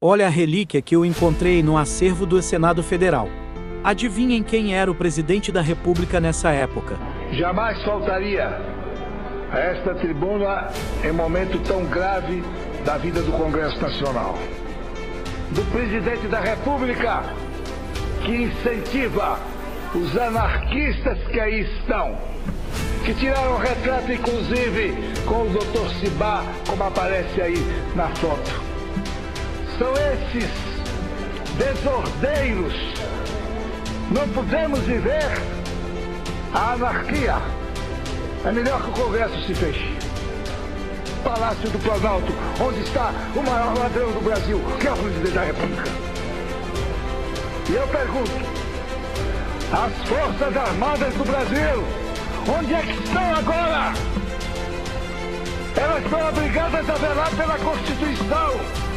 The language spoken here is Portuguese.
Olha a relíquia que eu encontrei no acervo do Senado Federal. Adivinhem quem era o presidente da República nessa época? Jamais faltaria a esta tribuna em momento tão grave da vida do Congresso Nacional. Do presidente da República, que incentiva os anarquistas que aí estão, que tiraram retrato, inclusive, com o doutor Cibá, como aparece aí na foto. São esses desordeiros. Não podemos viver a anarquia. É melhor que o Congresso se feche. Palácio do Planalto, onde está o maior ladrão do Brasil, que é o presidente da República. E eu pergunto, as Forças Armadas do Brasil, onde é que estão agora? Elas estão obrigadas a velar pela Constituição